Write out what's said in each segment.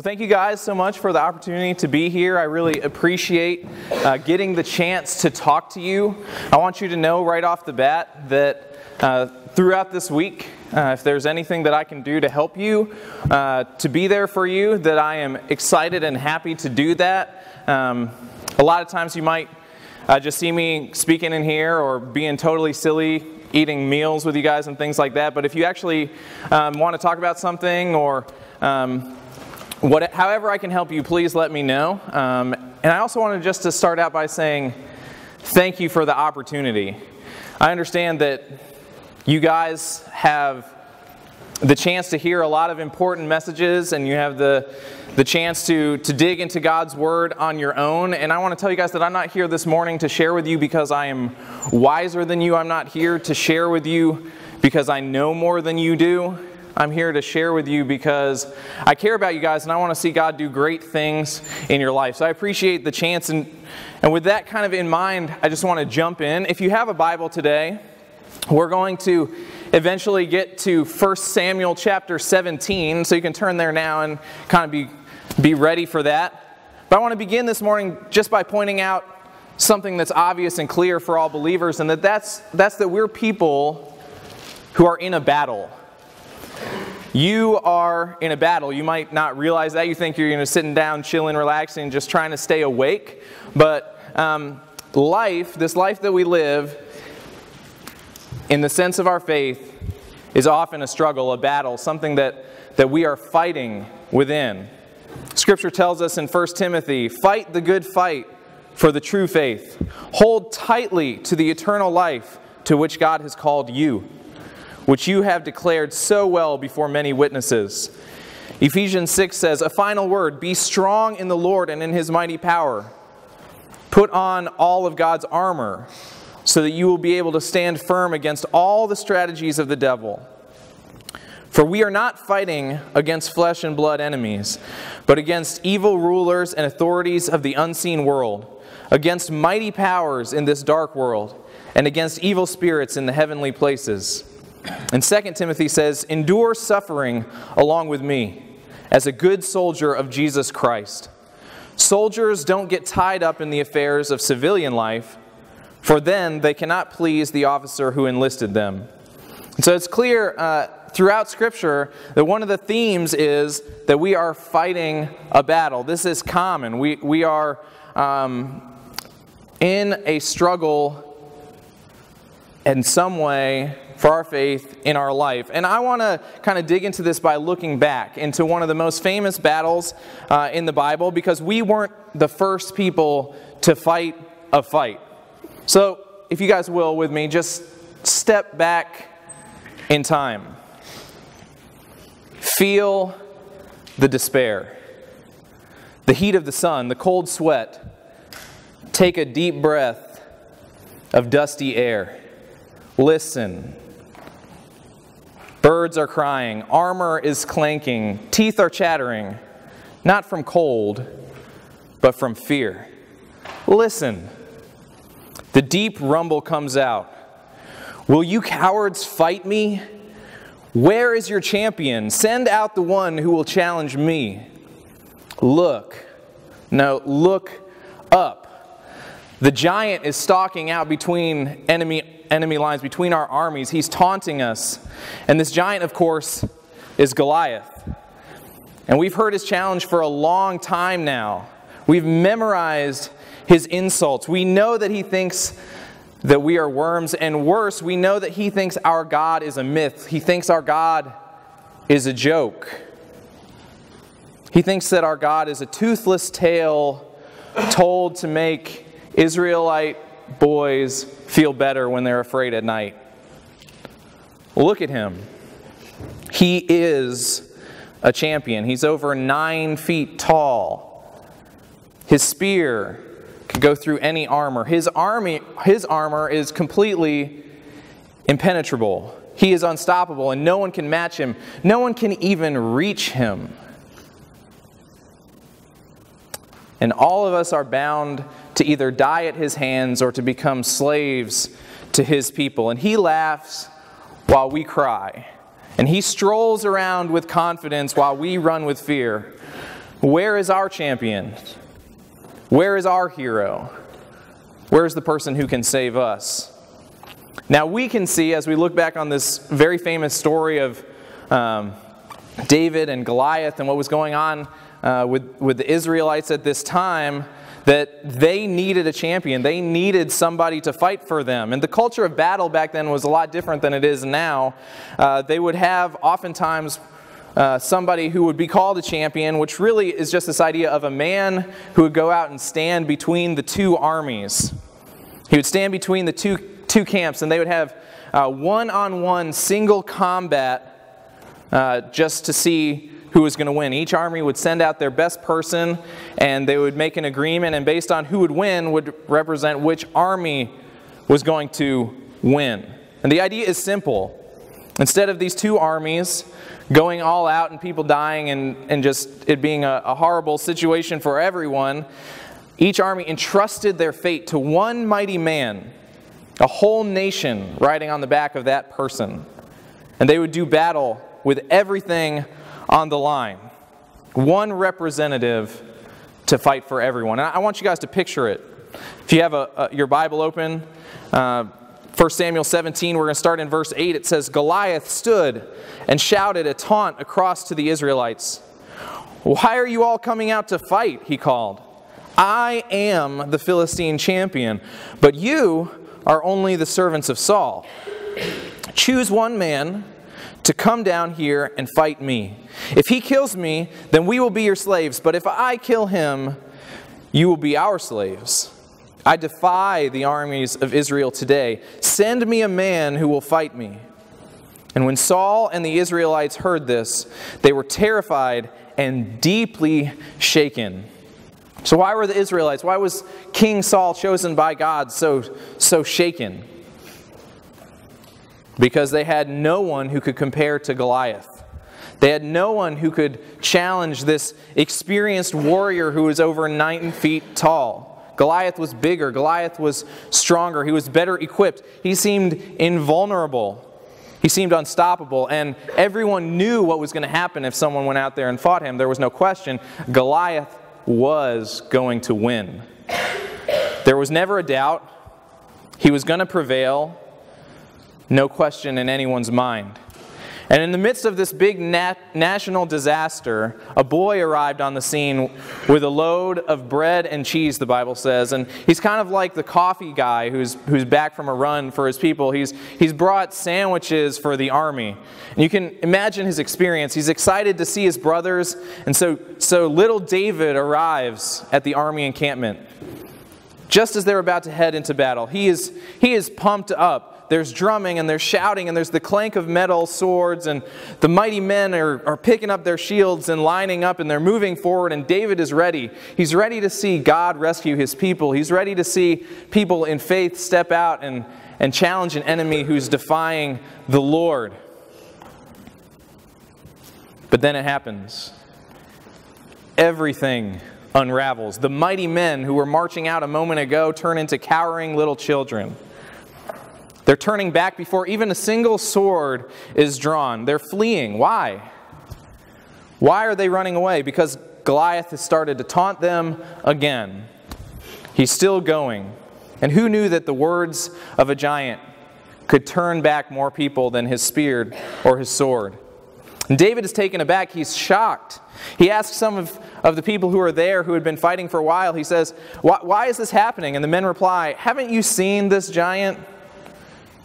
Well, thank you guys so much for the opportunity to be here. I really appreciate uh, getting the chance to talk to you. I want you to know right off the bat that uh, throughout this week, uh, if there's anything that I can do to help you, uh, to be there for you, that I am excited and happy to do that. Um, a lot of times you might uh, just see me speaking in here or being totally silly eating meals with you guys and things like that. But if you actually um, want to talk about something or um, what, however I can help you, please let me know. Um, and I also wanted just to start out by saying thank you for the opportunity. I understand that you guys have the chance to hear a lot of important messages and you have the, the chance to, to dig into God's Word on your own. And I want to tell you guys that I'm not here this morning to share with you because I am wiser than you. I'm not here to share with you because I know more than you do. I'm here to share with you because I care about you guys and I want to see God do great things in your life. So I appreciate the chance. And, and with that kind of in mind, I just want to jump in. If you have a Bible today, we're going to eventually get to 1 Samuel chapter 17, so you can turn there now and kind of be, be ready for that. But I want to begin this morning just by pointing out something that's obvious and clear for all believers, and that that's, that's that we're people who are in a battle. You are in a battle. You might not realize that. You think you're going to sitting down, chilling, relaxing, just trying to stay awake. But um, life, this life that we live, in the sense of our faith, is often a struggle, a battle, something that, that we are fighting within. Scripture tells us in 1 Timothy fight the good fight for the true faith, hold tightly to the eternal life to which God has called you, which you have declared so well before many witnesses. Ephesians 6 says, A final word be strong in the Lord and in his mighty power. Put on all of God's armor so that you will be able to stand firm against all the strategies of the devil. For we are not fighting against flesh and blood enemies, but against evil rulers and authorities of the unseen world, against mighty powers in this dark world, and against evil spirits in the heavenly places. And 2 Timothy says, Endure suffering along with me, as a good soldier of Jesus Christ. Soldiers don't get tied up in the affairs of civilian life for then they cannot please the officer who enlisted them. And so it's clear uh, throughout Scripture that one of the themes is that we are fighting a battle. This is common. We, we are um, in a struggle in some way for our faith in our life. And I want to kind of dig into this by looking back into one of the most famous battles uh, in the Bible because we weren't the first people to fight a fight. So, if you guys will, with me, just step back in time. Feel the despair, the heat of the sun, the cold sweat. Take a deep breath of dusty air. Listen. Birds are crying, armor is clanking, teeth are chattering, not from cold, but from fear. Listen. The deep rumble comes out. Will you cowards fight me? Where is your champion? Send out the one who will challenge me. Look. No, look up. The giant is stalking out between enemy, enemy lines, between our armies. He's taunting us. And this giant, of course, is Goliath. And we've heard his challenge for a long time now. We've memorized his insults. We know that he thinks that we are worms, and worse, we know that he thinks our God is a myth. He thinks our God is a joke. He thinks that our God is a toothless tale told to make Israelite boys feel better when they're afraid at night. Look at him. He is a champion. He's over nine feet tall. His spear can go through any armor. His, army, his armor is completely impenetrable. He is unstoppable, and no one can match him. No one can even reach him. And all of us are bound to either die at his hands or to become slaves to his people. And he laughs while we cry. And he strolls around with confidence while we run with fear. Where is our champion? Where is our hero? Where is the person who can save us? Now, we can see as we look back on this very famous story of um, David and Goliath and what was going on uh, with, with the Israelites at this time that they needed a champion. They needed somebody to fight for them. And the culture of battle back then was a lot different than it is now. Uh, they would have oftentimes uh, somebody who would be called a champion, which really is just this idea of a man who would go out and stand between the two armies. He would stand between the two, two camps, and they would have one on one single combat uh, just to see who was going to win. Each army would send out their best person, and they would make an agreement, and based on who would win, would represent which army was going to win. And the idea is simple. Instead of these two armies going all out and people dying and, and just it being a, a horrible situation for everyone, each army entrusted their fate to one mighty man, a whole nation riding on the back of that person. And they would do battle with everything on the line. One representative to fight for everyone. And I want you guys to picture it. If you have a, a your Bible open, uh, 1 Samuel 17, we're going to start in verse 8. It says, Goliath stood and shouted a taunt across to the Israelites. Why are you all coming out to fight? He called. I am the Philistine champion, but you are only the servants of Saul. Choose one man to come down here and fight me. If he kills me, then we will be your slaves, but if I kill him, you will be our slaves. I defy the armies of Israel today. Send me a man who will fight me. And when Saul and the Israelites heard this, they were terrified and deeply shaken. So, why were the Israelites, why was King Saul chosen by God so, so shaken? Because they had no one who could compare to Goliath. They had no one who could challenge this experienced warrior who was over nine feet tall. Goliath was bigger, Goliath was stronger, he was better equipped. He seemed invulnerable. He seemed unstoppable, and everyone knew what was going to happen if someone went out there and fought him. There was no question. Goliath was going to win. There was never a doubt. He was going to prevail. No question in anyone's mind. And in the midst of this big nat- national disaster, a boy arrived on the scene with a load of bread and cheese, the Bible says. And he's kind of like the coffee guy who's, who's back from a run for his people. He's, he's brought sandwiches for the army. And you can imagine his experience. He's excited to see his brothers. And so, so little David arrives at the army encampment just as they're about to head into battle. He is, he is pumped up there's drumming and there's shouting and there's the clank of metal swords and the mighty men are, are picking up their shields and lining up and they're moving forward and David is ready. He's ready to see God rescue his people. He's ready to see people in faith step out and, and challenge an enemy who's defying the Lord. But then it happens. Everything unravels. The mighty men who were marching out a moment ago turn into cowering little children. They're turning back before even a single sword is drawn. They're fleeing. Why? Why are they running away? Because Goliath has started to taunt them again. He's still going. And who knew that the words of a giant could turn back more people than his spear or his sword? And David is taken aback. He's shocked. He asks some of, of the people who are there who had been fighting for a while, he says, why, why is this happening? And the men reply, Haven't you seen this giant?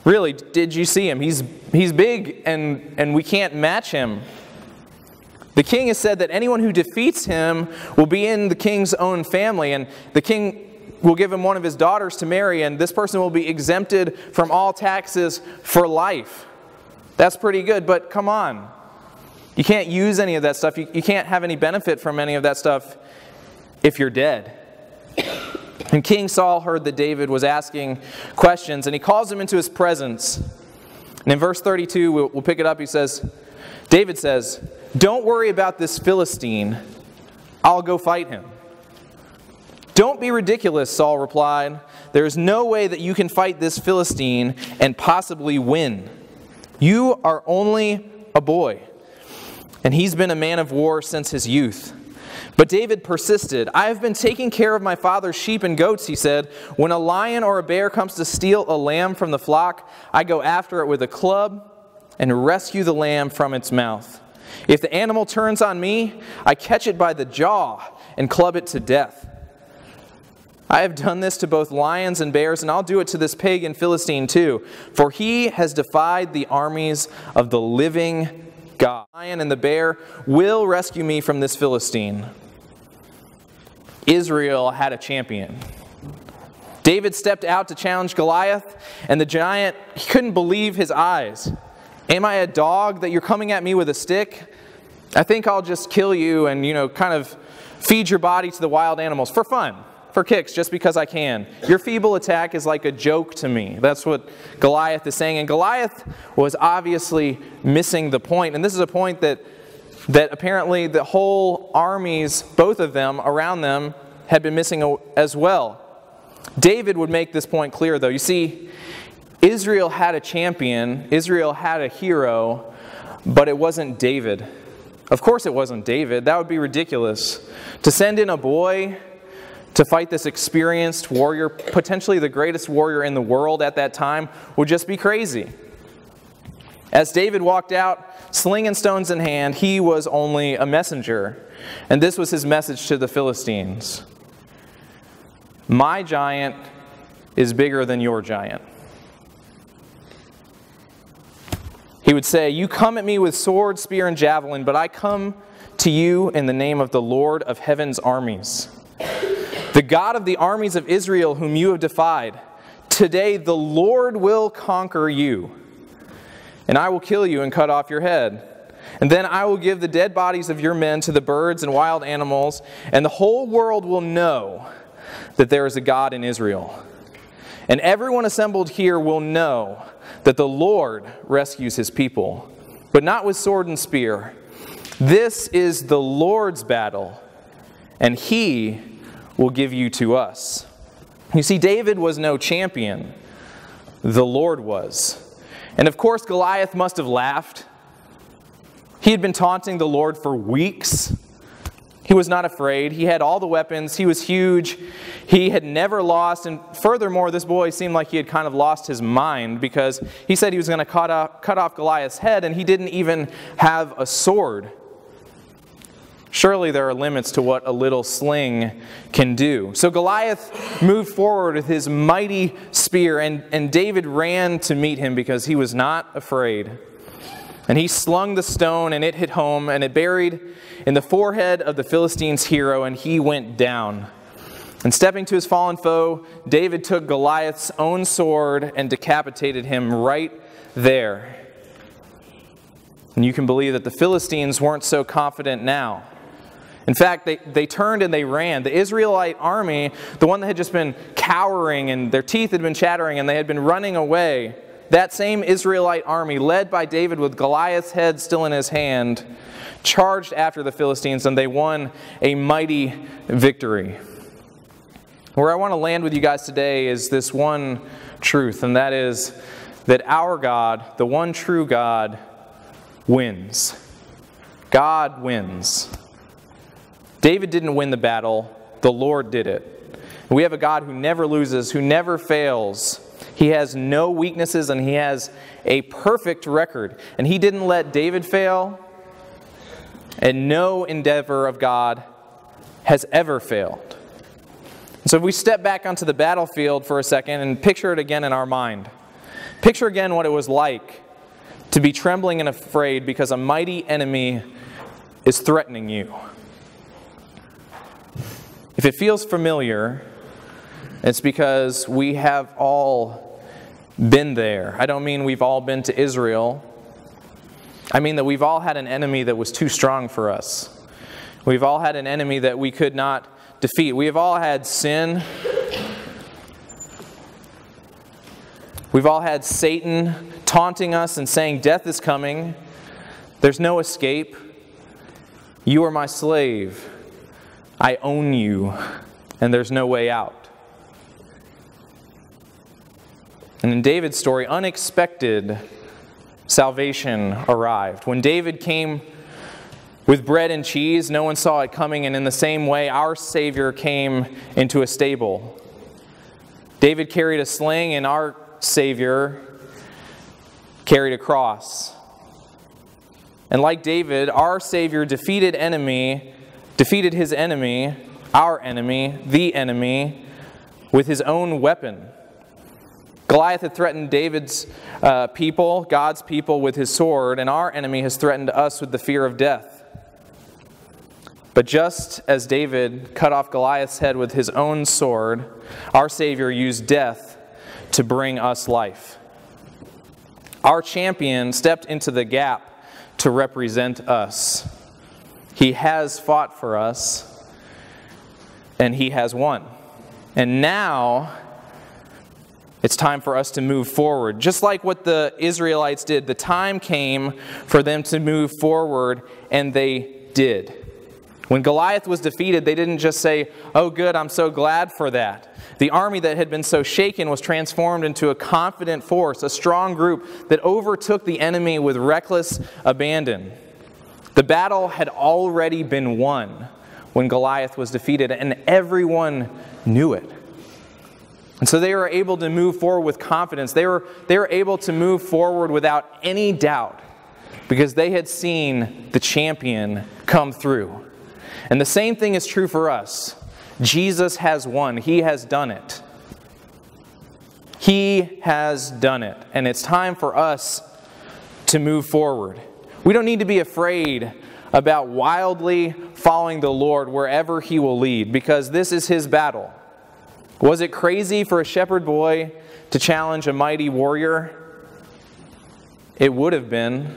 Really, did you see him? He's, he's big and, and we can't match him. The king has said that anyone who defeats him will be in the king's own family, and the king will give him one of his daughters to marry, and this person will be exempted from all taxes for life. That's pretty good, but come on. You can't use any of that stuff. You, you can't have any benefit from any of that stuff if you're dead. And King Saul heard that David was asking questions, and he calls him into his presence. And in verse 32, we'll, pick it up. He says, David says, Don't worry about this Philistine. I'll go fight him. Don't be ridiculous, Saul replied. There is no way that you can fight this Philistine and possibly win. You are only a boy, and he's been a man of war since his youth. But David persisted. I have been taking care of my father's sheep and goats, he said. When a lion or a bear comes to steal a lamb from the flock, I go after it with a club and rescue the lamb from its mouth. If the animal turns on me, I catch it by the jaw and club it to death. I have done this to both lions and bears, and I'll do it to this pagan Philistine too, for he has defied the armies of the living God. The lion and the bear will rescue me from this Philistine. Israel had a champion. David stepped out to challenge Goliath, and the giant he couldn't believe his eyes. Am I a dog that you're coming at me with a stick? I think I'll just kill you and, you know, kind of feed your body to the wild animals for fun, for kicks, just because I can. Your feeble attack is like a joke to me. That's what Goliath is saying. And Goliath was obviously missing the point. And this is a point that, that apparently the whole armies, both of them, around them, had been missing as well. David would make this point clear, though. You see, Israel had a champion, Israel had a hero, but it wasn't David. Of course, it wasn't David. That would be ridiculous. To send in a boy to fight this experienced warrior, potentially the greatest warrior in the world at that time, would just be crazy. As David walked out, sling and stones in hand, he was only a messenger. And this was his message to the Philistines My giant is bigger than your giant. He would say, You come at me with sword, spear, and javelin, but I come to you in the name of the Lord of heaven's armies, the God of the armies of Israel, whom you have defied. Today the Lord will conquer you, and I will kill you and cut off your head. And then I will give the dead bodies of your men to the birds and wild animals, and the whole world will know that there is a God in Israel. And everyone assembled here will know that the Lord rescues his people, but not with sword and spear. This is the Lord's battle, and he will give you to us. You see, David was no champion, the Lord was. And of course, Goliath must have laughed. He had been taunting the Lord for weeks. He was not afraid. He had all the weapons. He was huge. He had never lost. And furthermore, this boy seemed like he had kind of lost his mind because he said he was going to cut off, cut off Goliath's head, and he didn't even have a sword. Surely there are limits to what a little sling can do. So Goliath moved forward with his mighty spear, and, and David ran to meet him because he was not afraid. And he slung the stone, and it hit home, and it buried in the forehead of the Philistine's hero, and he went down. And stepping to his fallen foe, David took Goliath's own sword and decapitated him right there. And you can believe that the Philistines weren't so confident now. In fact, they, they turned and they ran. The Israelite army, the one that had just been cowering and their teeth had been chattering and they had been running away, that same Israelite army, led by David with Goliath's head still in his hand, charged after the Philistines and they won a mighty victory. Where I want to land with you guys today is this one truth, and that is that our God, the one true God, wins. God wins. David didn't win the battle, the Lord did it. We have a God who never loses, who never fails. He has no weaknesses and he has a perfect record. And he didn't let David fail, and no endeavor of God has ever failed. So if we step back onto the battlefield for a second and picture it again in our mind, picture again what it was like to be trembling and afraid because a mighty enemy is threatening you. If it feels familiar, it's because we have all been there. I don't mean we've all been to Israel. I mean that we've all had an enemy that was too strong for us. We've all had an enemy that we could not defeat. We have all had sin. We've all had Satan taunting us and saying, Death is coming. There's no escape. You are my slave. I own you, and there's no way out. And in David's story, unexpected salvation arrived. When David came With bread and cheese, no one saw it coming, and in the same way, our Savior came into a stable. David carried a sling, and our Savior carried a cross. And like David, our Savior defeated enemy, defeated his enemy, our enemy, the enemy, with his own weapon. Goliath had threatened David's uh, people, God's people, with his sword, and our enemy has threatened us with the fear of death. But just as David cut off Goliath's head with his own sword, our Savior used death to bring us life. Our champion stepped into the gap to represent us. He has fought for us, and he has won. And now it's time for us to move forward. Just like what the Israelites did, the time came for them to move forward, and they did. When Goliath was defeated, they didn't just say, Oh, good, I'm so glad for that. The army that had been so shaken was transformed into a confident force, a strong group that overtook the enemy with reckless abandon. The battle had already been won when Goliath was defeated, and everyone knew it. And so they were able to move forward with confidence. They were, they were able to move forward without any doubt because they had seen the champion come through. And the same thing is true for us. Jesus has won, He has done it. He has done it. And it's time for us to move forward. We don't need to be afraid about wildly following the Lord wherever He will lead because this is His battle. Was it crazy for a shepherd boy to challenge a mighty warrior? It would have been.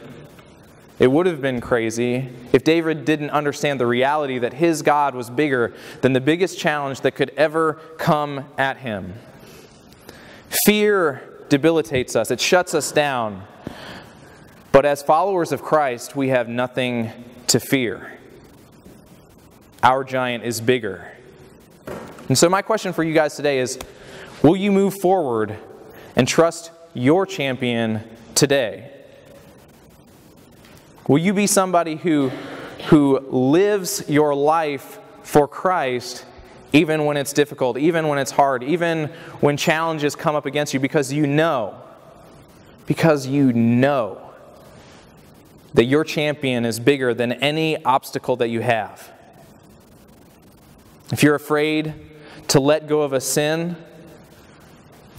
It would have been crazy if David didn't understand the reality that his God was bigger than the biggest challenge that could ever come at him. Fear debilitates us, it shuts us down. But as followers of Christ, we have nothing to fear. Our giant is bigger. And so, my question for you guys today is Will you move forward and trust your champion today? Will you be somebody who, who lives your life for Christ even when it's difficult, even when it's hard, even when challenges come up against you because you know, because you know that your champion is bigger than any obstacle that you have? If you're afraid to let go of a sin,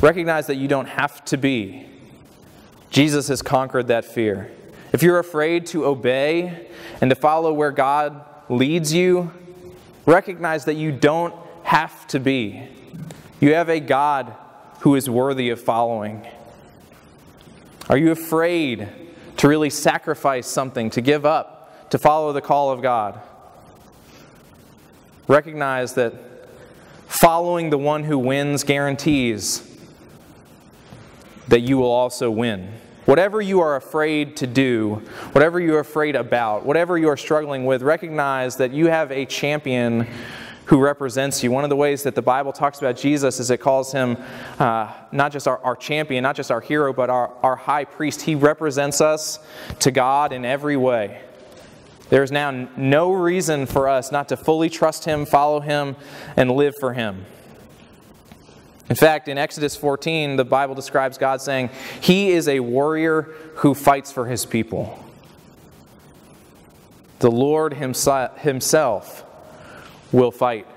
recognize that you don't have to be. Jesus has conquered that fear. If you're afraid to obey and to follow where God leads you, recognize that you don't have to be. You have a God who is worthy of following. Are you afraid to really sacrifice something, to give up, to follow the call of God? Recognize that following the one who wins guarantees that you will also win. Whatever you are afraid to do, whatever you are afraid about, whatever you are struggling with, recognize that you have a champion who represents you. One of the ways that the Bible talks about Jesus is it calls him uh, not just our, our, champion, not just our hero, but our, our high priest. He represents us to God in every way. There is now no reason for us not to fully trust him, follow him, and live for him. In fact, in Exodus 14, the Bible describes God saying, He is a warrior who fights for his people. The Lord Himself will fight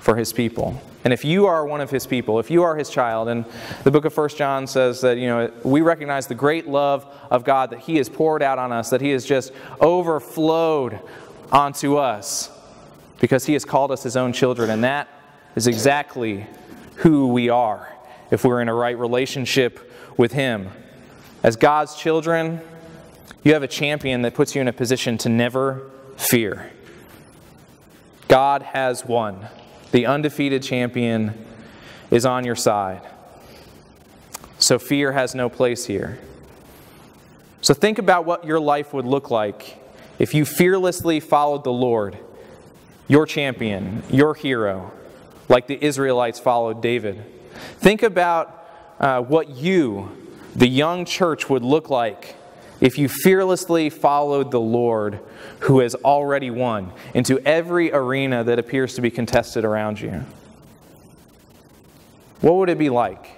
for his people. And if you are one of his people, if you are his child, and the book of First John says that, you know, we recognize the great love of God that he has poured out on us, that he has just overflowed onto us because he has called us his own children. And that is exactly who we are if we're in a right relationship with Him. As God's children, you have a champion that puts you in a position to never fear. God has won. The undefeated champion is on your side. So fear has no place here. So think about what your life would look like if you fearlessly followed the Lord, your champion, your hero, like the Israelites followed David. Think about uh, what you, the young church, would look like if you fearlessly followed the Lord who has already won into every arena that appears to be contested around you? What would it be like?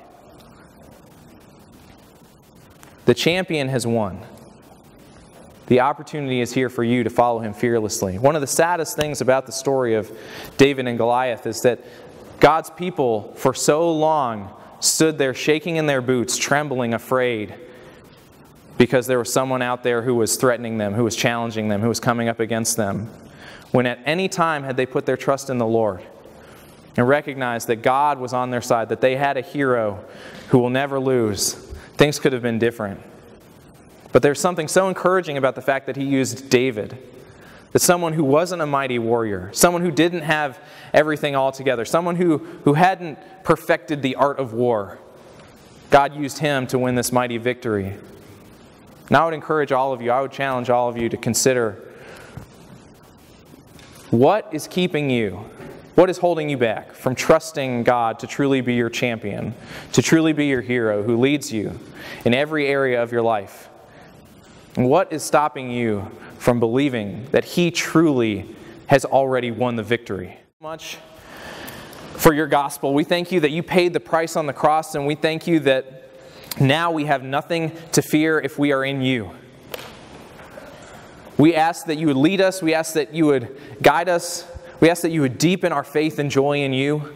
The champion has won. The opportunity is here for you to follow him fearlessly. One of the saddest things about the story of David and Goliath is that God's people, for so long, stood there shaking in their boots, trembling, afraid because there was someone out there who was threatening them, who was challenging them, who was coming up against them. When at any time had they put their trust in the Lord and recognized that God was on their side, that they had a hero who will never lose, things could have been different. But there's something so encouraging about the fact that he used David. That someone who wasn't a mighty warrior, someone who didn't have everything all together, someone who, who hadn't perfected the art of war, God used him to win this mighty victory. And I would encourage all of you, I would challenge all of you to consider what is keeping you, what is holding you back from trusting God to truly be your champion, to truly be your hero who leads you in every area of your life? And what is stopping you from believing that He truly has already won the victory? Much for your gospel. We thank you that you paid the price on the cross, and we thank you that now we have nothing to fear if we are in you. We ask that you would lead us. We ask that you would guide us. We ask that you would deepen our faith and joy in you.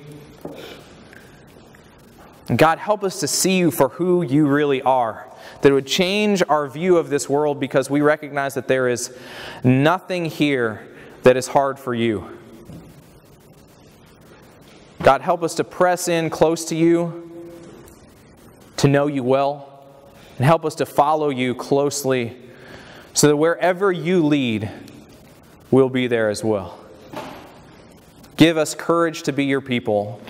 And God, help us to see you for who you really are. That would change our view of this world because we recognize that there is nothing here that is hard for you. God, help us to press in close to you to know you well, and help us to follow you closely so that wherever you lead, we'll be there as well. Give us courage to be your people,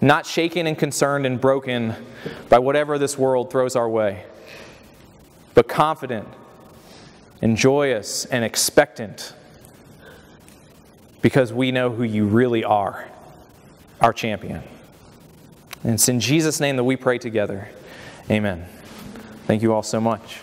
not shaken and concerned and broken by whatever this world throws our way, but confident and joyous and expectant because we know who you really are, our champion. And it's in Jesus' name that we pray together. Amen. Thank you all so much.